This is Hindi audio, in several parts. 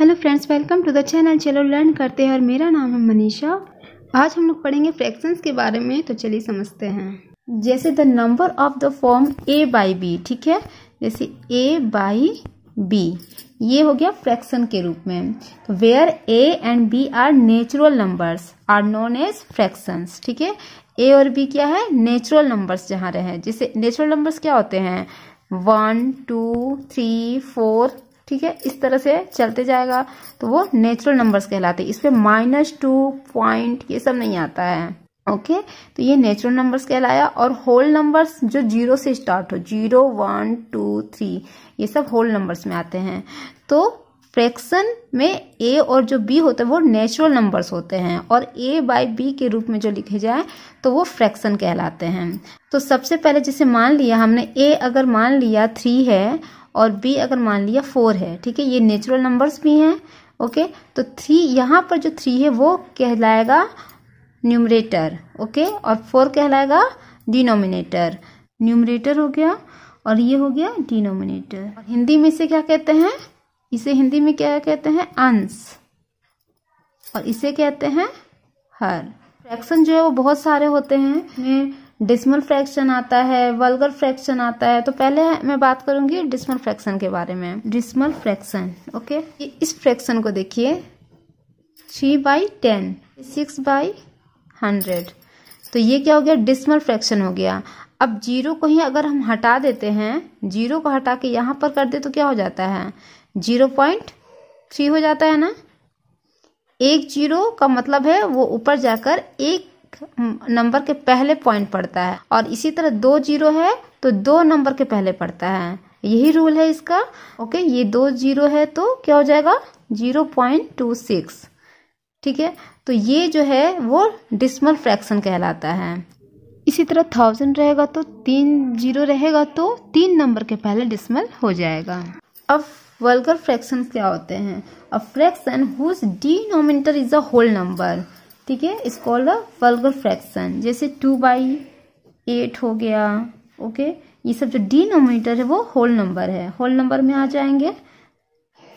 Hello friends welcome to the channel चलो लर्न करते हैं और मेरा नाम है मनीषा। आज हम लोग पढ़ेंगे फ्रैक्शंस के बारे में तो चलिए समझते हैं। जैसे the number of the form A by B ठीक है? जैसे ए बाई बी ये हो गया फ्रैक्शन के रूप में। तो where A and B are natural numbers are known as fractions ठीक है? ए और बी क्या है? नेचुरल नंबर्स जहाँ रहे जैसे नेचुरल नंबर्स क्या होते हैं? वन टू थ्री फोर ठीक है? इस तरह से चलते जाएगा। तो वो नेचुरल नंबर्स कहलाते हैं। इसमें माइनस टू पॉइंट ये सब नहीं आता है। ओके तो ये नेचुरल नंबर्स कहलाया और होल नंबर्स जो ज़ीरो से स्टार्ट हो ज़ीरो वन टू थ्री ये सब होल नंबर्स में आते हैं। तो फ्रैक्शन में ए और जो बी होते हैं, वो नेचुरल नंबर्स होते हैं और ए बाय बी के रूप में जो लिखे जाए तो वो फ्रैक्शन कहलाते हैं। तो सबसे पहले जैसे मान लिया, हमने ए अगर मान लिया थ्री है और बी अगर मान लिया फोर है, ठीक है? ये नेचुरल नंबर्स भी हैं ओके तो थ्री यहाँ पर जो थ्री है, वो कहलाएगा न्यूमरेटर ओके और फोर कहलाएगा डिनोमिनेटर न्यूमरेटर हो गया और ये हो गया डिनोमिनेटर और हिंदी में इसे क्या कहते हैं? इसे हिंदी में क्या कहते हैं? अंश और इसे कहते हैं हर फ्रैक्शन जो है, वो बहुत सारे होते हैं। डिसमल फ्रैक्शन आता है, वल्गर फ्रैक्शन आता है तो पहले मैं बात करूँगी डिसमल फ्रैक्शन के बारे में। Decimal fraction, okay? इस फ्रैक्शन को देखिए। Three by ten, six by hundred. तो ये क्या हो गया? डिसमल फ्रैक्शन हो गया। अब ज़ीरो को ही अगर हम हटा देते हैं, ज़ीरो को हटा के यहाँ पर कर दे तो क्या हो जाता है? ज़ीरो पॉइंट थ्री हो जाता है ना? एक ज़ीरो का मतलब है वो ऊपर जाकर एक नंबर के पहले पॉइंट पड़ता है। और इसी तरह दो ज़ीरो है तो दो नंबर के पहले पड़ता है। यही रूल है इसका। ओके ये दो ज़ीरो है तो क्या हो जाएगा? ज़ीरो पॉइंट टू सिक्स ठीक है? तो ये जो है, वो डिसमल फ्रैक्शन कहलाता है। इसी तरह थाउज़ेंड रहेगा तो तीन ज़ीरो रहेगा तो तीन नंबर के पहले डिसमल हो जाएगा। अब वल्गर फ्रैक्शन क्या होते हैं? A fraction whose denominator is a whole number ठीक है? Is called a vulgar fraction जैसे टू बाई एट हो गया ओके ये सब जो डिनोमिनेटर है वो होल नंबर है। होल नंबर में आ जाएँगे।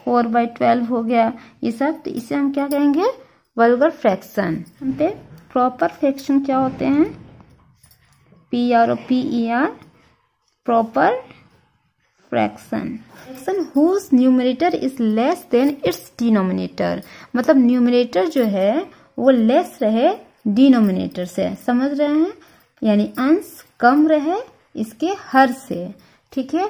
फोर बाई ट्वेल्व हो गया, ये सब। तो इसे हम क्या कहेंगे? वल्गर फ्रैक्शन हम पे प्रॉपर फ्रैक्शन क्या होते हैं? P R O P E R proper fraction fraction whose numerator is less than its denominator मतलब न्यूमिनेटर जो है वो लेस रहे डिनोमिनेटर से। समझ रहे हैं? यानी अंश कम रहे इसके हर से। ठीक है?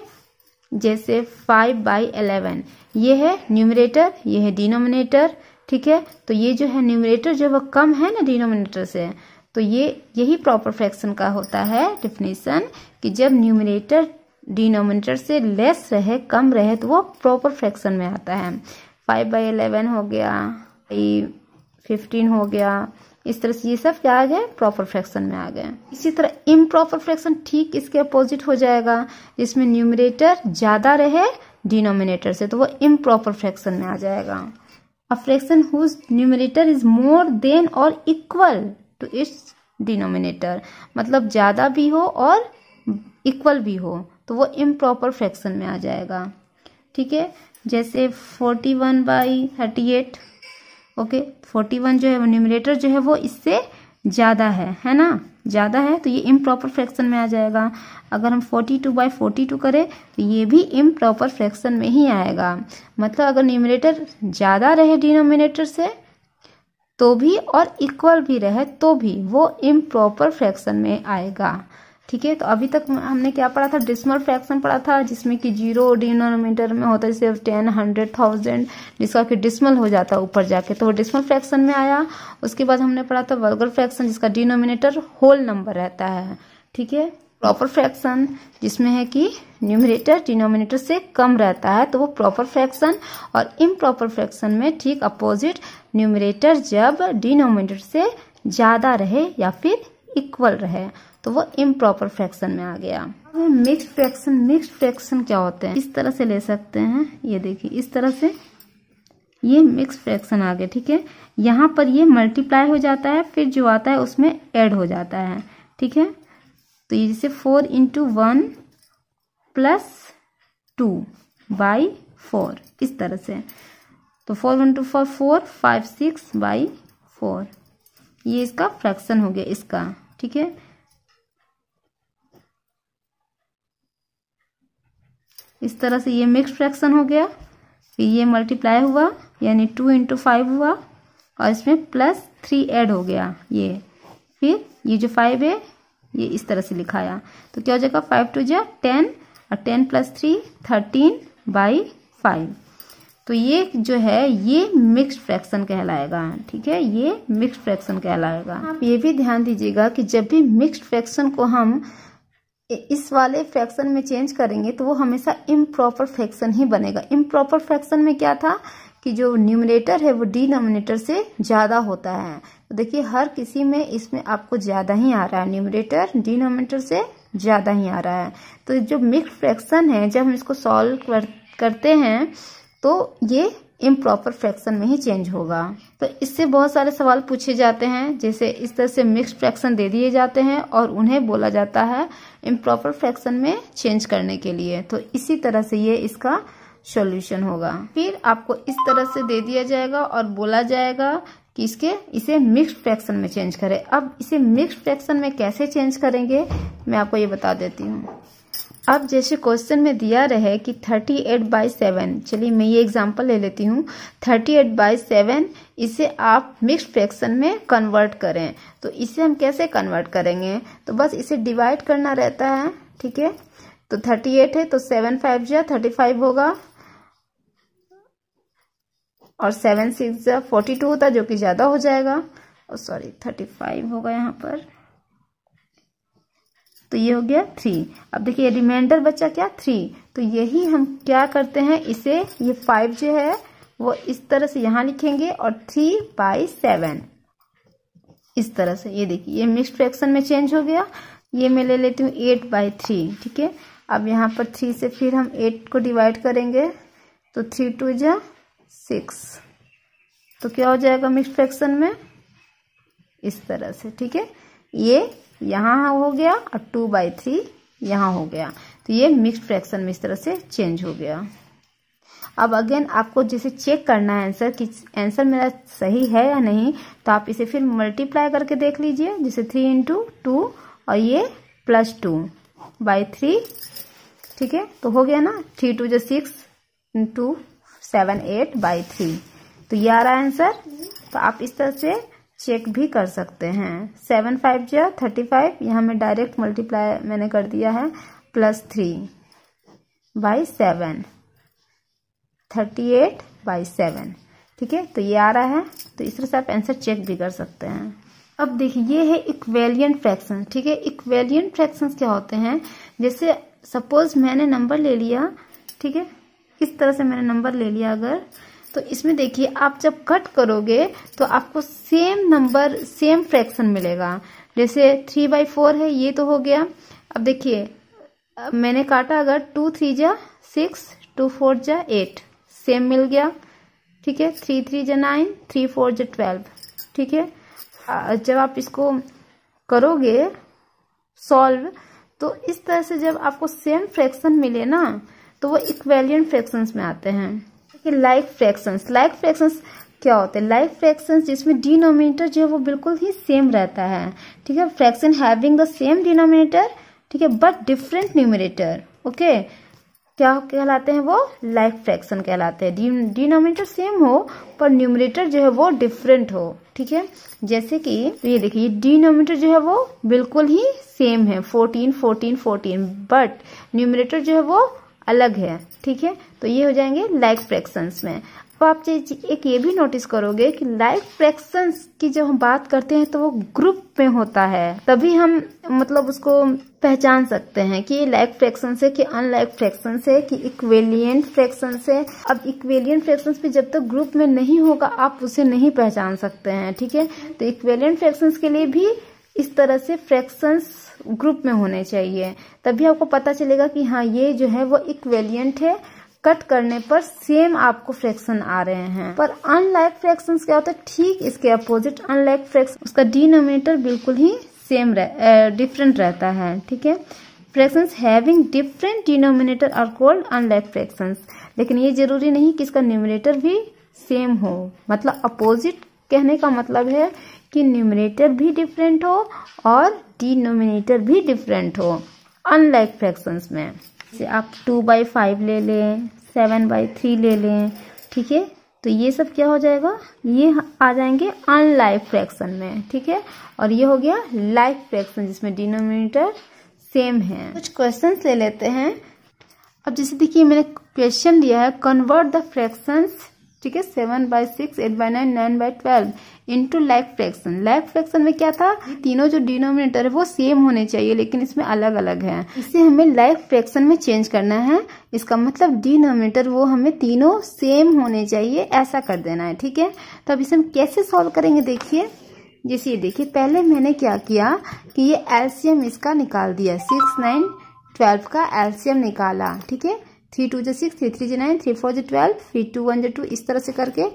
जैसे फाइव बाई एलेवन ये है न्यूमरेटर ये है डिनोमिनेटर ठीक है? तो ये जो है न्यूमरेटर जो वो कम है ना डिनोमिनेटर से तो ये, यही प्रॉपर फ्रैक्शन का होता है डिफिनेशन कि जब न्यूमरेटर डिनोमिनेटर से लेस रहे, कम रहे तो वो प्रॉपर फ्रैक्शन में आता है। फाइव बाई एलेवन हो गया फिफ्टीन हो गया। इस तरह से ये सब क्या आ गए? प्रॉपर फ्रैक्शन में आ गए। इसी तरह इम प्रॉपर फ्रैक्शन ठीक इसके अपोजिट हो जाएगा, जिसमें न्यूमरेटर ज़्यादा रहे डिनोमिनेटर से तो वो इम प्रॉपर फ्रैक्शन में आ जाएगा। A fraction whose numerator is more than और इक्वल टू इट्स डिनोमिनेटर मतलब ज़्यादा भी हो और इक्वल भी हो तो वो इम प्रॉपर फ्रैक्शन में आ जाएगा। ठीक है? जैसे forty one by thirty eight okay forty one जो है न्यूमिनेटर जो है, वो इससे ज़्यादा है है ना? ज़्यादा है तो ये इम प्रॉपर फ्रैक्शन में आ जाएगा। अगर हम forty two by forty two करें तो ये भी इम प्रॉपर फ्रैक्शन में ही आएगा। मतलब अगर न्यूमिनेटर ज़्यादा रहे डिनोमिनेटर से तो भी और इक्वल भी रहे तो भी वो इम प्रॉपर फ्रैक्शन में आएगा। ठीक है? तो अभी तक हमने क्या पढ़ा था? डिसमल फ्रैक्शन पढ़ा था, जिसमें कि ज़ीरो डिनोमीटर में होता है जैसे टेन हंड्रेड थाउज़ेंड जिसका कि डिसमल हो जाता है ऊपर जाके। तो वो डिसमल फ्रैक्शन में आया। उसके बाद हमने पढ़ा था वर्गल फ्रैक्शन जिसका डिनोमिनेटर होल नंबर रहता है। ठीक है? प्रॉपर फ्रैक्शन जिसमें है कि न्यूमिनेटर डिनोमिनेटर से कम रहता है तो वो प्रॉपर फ्रैक्शन और इम प्रॉपर फ्रैक्शन में ठीक अपोजिट न्यूमिनेटर जब डिनोमिनेटर से ज़्यादा रहे या फिर इक्वल रहे। तो वो इम्प्रॉपर फ्रैक्शन में आ गया। मिक्स फ्रैक्शन मिक्स फ्रैक्शन क्या होते हैं? इस तरह से ले सकते हैं। ये देखिए, इस तरह से ये मिक्स फ्रैक्शन आ गया, ठीक है? यहाँ पर ये मल्टीप्लाई हो जाता है, फिर जो आता है उसमें ऐड हो जाता है, ठीक है? तो ये जैसे four into one plus two by four इस तरह से। तो four one two four four five six by four ये इसका फ्रैक्शन हो गया, इसका, ठीक है? इस तरह से ये मिक्स फ्रैक्शन हो गया। फिर ये मल्टीप्लाई हुआ, यानी टू इंटू फाइव हुआ, और इसमें प्लस थ्री ऐड हो गया ये। फिर ये जो फाइव है, ये इस तरह से लिखाया। तो क्या हो जाएगा? फाइव टू जा टेन और ten plus three thirteen by five तो ये जो है, ये मिक्स्ड फ्रैक्शन कहलाएगा, ठीक है? ये मिक्स्ड फ्रैक्शन कहलाएगा। आप ये भी ध्यान दीजिएगा कि जब भी मिक्स्ड फ्रैक्शन को हम इस वाले फ्रैक्शन में चेंज करेंगे तो वो हमेशा इम्प्रॉपर फ्रैक्शन ही बनेगा। इम्प्रॉपर फ्रैक्शन में क्या था? कि जो न्यूमिनेटर है वो डिनोमिनेटर से ज़्यादा होता है। तो देखिए हर किसी में इसमें आपको ज़्यादा ही आ रहा है। न्यूमिनेटर डिनोमिनेटर से ज़्यादा ही आ रहा है। तो जो मिक्स फ्रैक्शन है जब हम इसको सॉल्व कर, करते हैं तो ये इम्प्रॉपर फ्रैक्शन में ही चेंज होगा। तो इससे बहुत सारे सवाल पूछे जाते हैं। जैसे इस तरह से मिक्स फ्रैक्शन दे दिए जाते हैं और उन्हें बोला जाता है इम्प्रॉपर फ्रैक्शन में चेंज करने के लिए। तो इसी तरह से ये इसका सॉल्यूशन होगा। फिर आपको इस तरह से दे दिया जाएगा और बोला जाएगा कि इसके, इसे मिक्स्ड फ्रैक्शन में चेंज करें। अब इसे मिक्स्ड फ्रैक्शन में कैसे चेंज करेंगे, मैं आपको ये बता देती हूँ। अब जैसे क्वेश्चन में दिया रहे कि 38 एट बाई सेवन, चलिए मैं ये एग्जांपल ले लेती हूँ। 38 एट बाई सेवन, इसे आप मिक्स्ड फ्रैक्शन में कन्वर्ट करें। तो इसे हम कैसे कन्वर्ट करेंगे? तो बस इसे डिवाइड करना रहता है, ठीक है? तो 38 है तो सेवन फाइव जो, थर्टी फाइव होगा। और सेवन सिक्स फोर्टी टू होता, जो कि ज़्यादा हो जाएगा। और सॉरी थर्टी फाइव होगा यहाँ पर। तो ये हो गया थ्री अब देखिए रिमाइंडर बचा क्या? थ्री तो यही हम क्या करते हैं? इसे, ये फाइव जो है, वो इस तरह से यहाँ लिखेंगे और थ्री बाई सेवन इस तरह से, ये देखिए, ये मिक्स फ्रैक्शन में चेंज हो गया। ये मैं ले लेती हूँ एट बाई थ्री ठीक है? अब यहाँ पर थ्री से फिर हम एट को डिवाइड करेंगे तो थ्री टू जा सिक्स तो क्या हो जाएगा मिक्स फ्रैक्शन में? इस तरह से, ठीक है? ये यहाँ हो गया और टू बाई थ्री यहाँ हो गया। तो ये मिक्स फ्रैक्शन में इस तरह से चेंज हो गया। अब अगेन आपको जैसे चेक करना है आंसर कि आंसर मेरा सही है या नहीं तो आप इसे फिर मल्टीप्लाई करके देख लीजिए। जैसे थ्री इंटू टू और ये प्लस टू बाई थ्री ठीक है? तो हो गया ना थ्री टू जो six into seven eight by three तो ये आ रहा है आंसर तो आप इस तरह से चेक भी कर सकते हैं। सेवन फाइव जो थर्टी फाइव, यहाँ में डायरेक्ट मल्टीप्लाई मैंने कर दिया है, plus three by seven. Thirty eight by seven. ठीक है तो ये आ रहा है तो इस तरह से आप आंसर चेक भी कर सकते हैं। अब देखिए, ये है इक्वेलियंट फ्रैक्शन ठीक है इक्वेलियंट फ्रैक्शन क्या होते हैं? जैसे सपोज़ मैंने नंबर ले लिया, ठीक है, इस तरह से मैंने नंबर ले लिया अगर तो इसमें देखिए, आप जब कट करोगे तो आपको सेम नंबर सेम फ्रैक्शन मिलेगा। जैसे थ्री बाई फोर है, ये तो हो गया। अब देखिए मैंने काटा अगर टू थ्री जा सिक्स टू फोर जा एट सेम मिल गया। ठीक है? थ्री थ्री जा नाइन थ्री फोर जा ट्वेल्व ठीक है? जब आप इसको करोगे सॉल्व तो इस तरह से जब आपको सेम फ्रैक्शन मिले ना तो वो इक्वेलियंट फ्रैक्शंस में आते हैं। कि लाइक फ्रैक्शंस लाइक फ्रैक्शंस क्या होते हैं? लाइक फ्रैक्शंस जिसमें डिनोमिनेटर जो है वो बिल्कुल ही सेम रहता है। ठीक है? Fraction having the same denominator ठीक है? बट डिफरेंट न्यूमिनेटर ओके क्या कहलाते हैं वो? लाइक फ्रैक्शन कहलाते हैं। डिनोमिनेटर सेम हो, पर न्यूमिनेटर जो है वो डिफरेंट हो। ठीक है? जैसे कि, ये देखिए डिनोमिनेटर जो है वो बिल्कुल ही सेम है। Fourteen fourteen fourteen but numerator जो है वो अलग है, ठीक है? तो ये हो जाएँगे लाइक फ्रैक्शंस में। अब आप एक ये भी नोटिस करोगे कि लाइक फ्रैक्शंस की जब हम बात करते हैं तो वो ग्रुप में होता है। तभी हम मतलब उसको पहचान सकते हैं कि लाइक फ्रैक्शन से कि अनलाइक फ्रैक्शन से कि इक्वेलियंट फ्रैक्शन से अब इक्वेलियंट फ्रैक्शन भी जब तक तो ग्रुप में नहीं होगा, आप उसे नहीं पहचान सकते हैं, ठीक है? तो इक्वेलियंट फ्रैक्शन के लिए भी इस तरह से फ्रैक्शंस ग्रुप में होने चाहिए। तभी आपको पता चलेगा कि हाँ ये जो है, वो इक्वेलियंट है। कट करने पर सेम आपको फ्रैक्शन आ रहे हैं। पर अनलाइक फ्रैक्शन क्या होता है? ठीक इसके अपोजिट अनलाइक फ्रैक्शन उसका डिनोमिनेटर बिल्कुल ही सेम डिफरेंट रहता है। ठीक है? Fractions having different denominator are called unlike fractions लेकिन ये ज़रूरी नहीं कि इसका न्यूमिनेटर भी सेम हो। मतलब अपोजिट कहने का मतलब है कि न्यूमिनेटर भी डिफरेंट हो और डिनोमिनेटर भी डिफरेंट हो अनलाइक फ्रैक्शंस में। जैसे आप टू बाई फाइव ले लें सेवन बाई थ्री ले लें, ठीक है? तो ये सब क्या हो जाएगा? ये आ जाएँगे अनलाइक फ्रैक्शन में, ठीक है? और ये हो गया लाइक फ्रैक्शन जिसमें डिनोमिनेटर सेम है। कुछ क्वेश्चंस ले लेते हैं। अब जैसे देखिए, मैंने क्वेश्चन दिया है कन्वर्ट द फ्रैक्शंस ठीक है seven by six eight by nine nine by twelve into like fraction like fraction में क्या था? तीनों जो डिनोमिनेटर है वो सेम होने चाहिए लेकिन इसमें अलग अलग है। इसे हमें लाइक फ्रैक्शन में चेंज करना है। इसका मतलब डिनोमिनेटर वो हमें तीनों सेम होने चाहिए ऐसा कर देना है ठीक है? तो अब इसे हम कैसे सॉल्व करेंगे देखिए। जैसे ये देखिए पहले मैंने क्या किया कि ये एल्सियम इसका निकाल दिया सिक्स नाइन ट्वेल्व का एल्सियम निकाला ठीक है? थ्री टू जो सिक्स, थ्री थ्री जो नाइन, थ्री फोर जो ट्वेल्व फिर टू वन जो टू, इस तरह से करके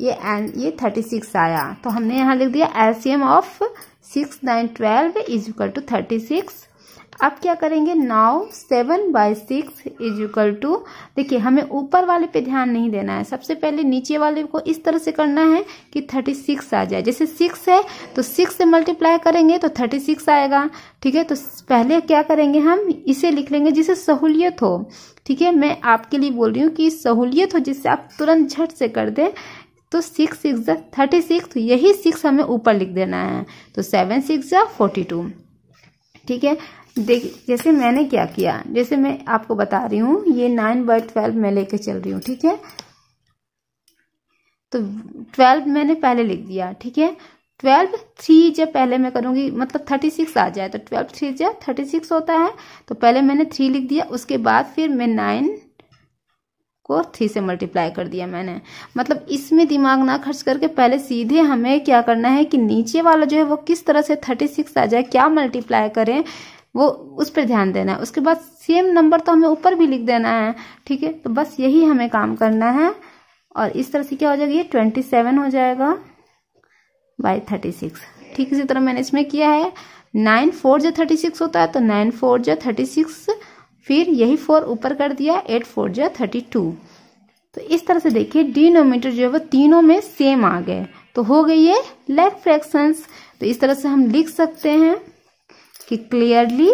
ये एन ये थर्टी सिक्स आया। तो हमने यहाँ लिख दिया LCM of six nine twelve is equal to thirty six अब क्या करेंगे? Now seven by six is equal to देखिए, हमें ऊपर वाले पे ध्यान नहीं देना है। सबसे पहले नीचे वाले को इस तरह से करना है कि थर्टी सिक्स आ जाए। जैसे सिक्स है तो सिक्स से मल्टीप्लाई करेंगे तो थर्टी सिक्स आएगा। ठीक है? तो पहले क्या करेंगे हम? इसे लिख लेंगे जिसे सहूलियत हो। ठीक है? मैं आपके लिए बोल रही हूँ कि सहूलियत हो, जिससे आप तुरंत झट से कर दें। तो सिक्स सिक्स थर्टी सिक्स यही सिक्स हमें ऊपर लिख देना है। तो सेवन सिक्स या फोर्टी टू ठीक है? देख, जैसे मैंने क्या किया, जैसे मैं आपको बता रही हूँ, ये नाइन बाई ट्वेल्व मैं लेके चल रही हूँ, ठीक है? तो ट्वेल्व मैंने पहले लिख दिया, ठीक है? ट्वेल्व थ्री जब पहले मैं करूँगी मतलब थर्टी सिक्स आ जाए तो ट्वेल्व थ्री जब थर्टी सिक्स होता है तो पहले मैंने थ्री लिख दिया, उसके बाद फिर मैं नाइन को थ्री से मल्टीप्लाई कर दिया मैंने। मतलब इसमें दिमाग ना खर्च करके पहले सीधे हमें क्या करना है कि नीचे वाला जो है वो किस तरह से थर्टी सिक्स आ जाए, क्या मल्टीप्लाई करें, वो उस पर ध्यान देना है। उसके बाद सेम नंबर तो हमें ऊपर भी लिख देना है, ठीक है? तो बस यही हमें काम करना है। और इस तरह से क्या हो जाएगा, ये ट्वेंटी सेवन हो जाएगा बाई थर्टी सिक्स ठीक इसी तरह मैंने इसमें किया है। नाइन फोर जो थर्टी सिक्स होता है तो नाइन फोर जो थर्टी सिक्स फिर यही फोर ऊपर कर दिया एट फोर जो थर्टी टू। तो इस तरह से देखिए डिनोमीटर जो है वो तीनों में सेम आ गए। तो हो गई ये लेग फ्रैक्शंस तो इस तरह से हम लिख सकते हैं कि clearly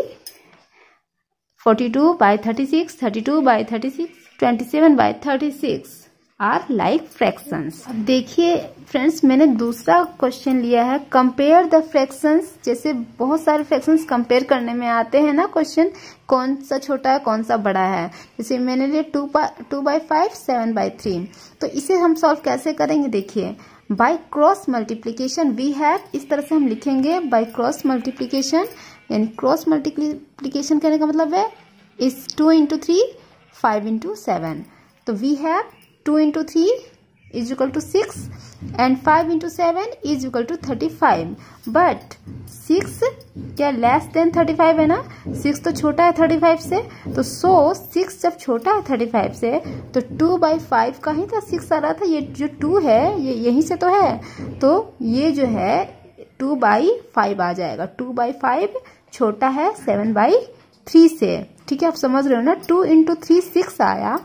42 by 36, 32 by 36, 27 by 36 are like fractions. अब देखिए, फ्रेंड्स, मैंने दूसरा क्वेश्चन लिया है। कंपेयर द फ्रैक्शंस, जैसे बहुत सारे फ्रैक्शंस कंपेयर करने में आते हैं ना क्वेश्चन, कौन सा छोटा है, कौन सा बड़ा है। जैसे मैंने लिया two two by five seven by three तो इसे हम सॉल्व कैसे करेंगे, देखिए। By cross multiplication we have इस तरह से हम लिखेंगे बाय क्रॉस मल्टीप्लीकेशन यानी क्रॉस मल्टीप्लीकेशन करने का मतलब है इस two into three five into seven तो we have two into three is equal to six and five into seven is equal to thirty five but six क्या लेस देन थर्टी फाइव है ना? सिक्स तो छोटा है थर्टी फाइव से तो सो सिक्स जब छोटा है थर्टी फाइव से तो टू बाई फाइव का ही था सिक्स आ रहा था, ये जो टू है, ये यहीं से तो है। तो ये जो है टू बाई फाइव आ जाएगा। टू बाई फाइव छोटा है सेवन बाई थ्री से। ठीक है, आप समझ रहे हो ना? टू इंटू थ्री सिक्स आया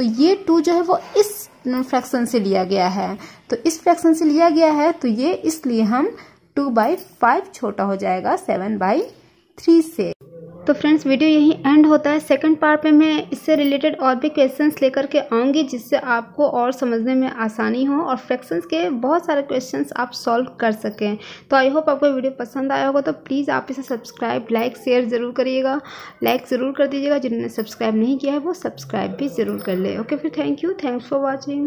तो ये टू जो है वो इस फ्रैक्शन से लिया गया है। तो इस फ्रैक्शन से लिया गया है तो ये इसलिए हम टू बाई फाइव छोटा हो जाएगा, सेवन बाई थ्री से। तो फ्रेंड्स, वीडियो यही एंड होता है। सेकंड पार्ट में मैं इससे रिलेटेड और भी क्वेश्चंस लेकर के आऊँगी, जिससे आपको और समझने में आसानी हो और फ्रैक्शंस के बहुत सारे क्वेश्चंस आप सॉल्व कर सकें। तो आई होप आपको वीडियो पसंद आया होगा तो प्लीज़ आप इसे सब्सक्राइब लाइक शेयर ज़रूर करिएगा। लाइक ज़रूर कर दीजिएगा, जिन्होंने सब्सक्राइब नहीं किया है, वो सब्सक्राइब भी ज़रूर कर ले। ओके फिर thank you thanks for watching